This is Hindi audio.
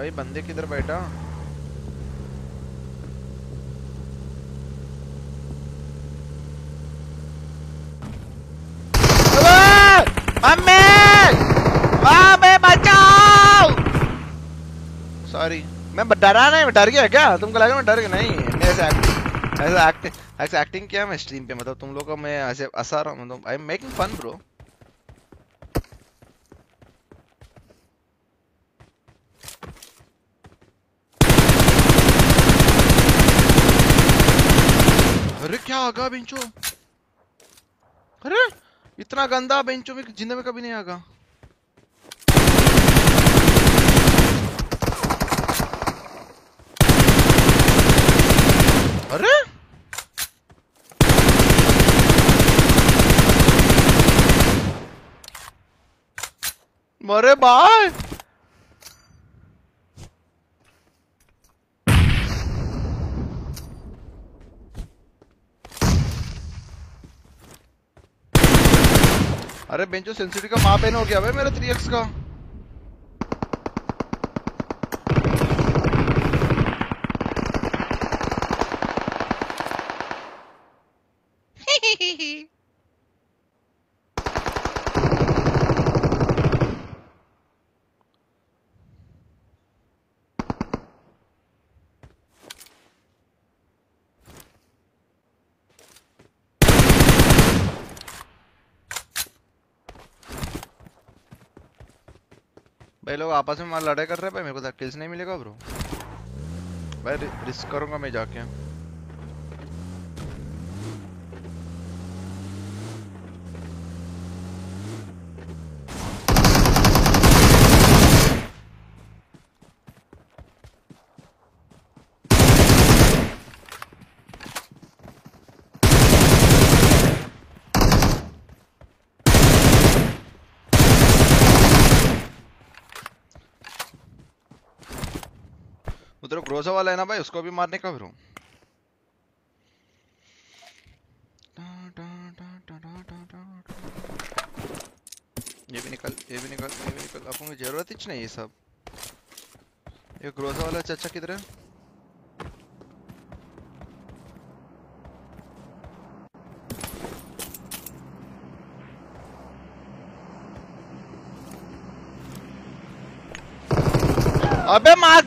भाई, बंदे किधर बैठा? मैं डरा नहीं, मैं डर गया क्या? तुमको लगा मैं डर गया? नहीं, मैं ऐसे एक्टिंग ऐसे एक्टिंग ऐसे एक्टिंग किया मैं स्ट्रीम पे। मतलब तुम लोग को मैं ऐसे हूँ। मतलब I am making fun bro अरे क्या आगा बेंचो? अरे, इतना गंदा बेंचो में ज़िंदगी में कभी नहीं आगा। अरे? मरे भाई! अरे बेंचो सेंसिटिव का माँ पेन हो गया भाई मेरा 3x का। भाई लोग आपस में मार लड़ाई कर रहे हैं भाई, मेरे को किल्स नहीं मिलेगा ब्रो भाई रिस्क करूँगा मैं जाके। उधर ग्रोजा वाला है ना भाई, उसको भी मारने का फिर ये भी निकल, ये भी निकल, ये भी निकल। अपन को ज़रूरत ही नहीं ये सब। ये ग्रोजा वाला चाचा किधर है? अबे मार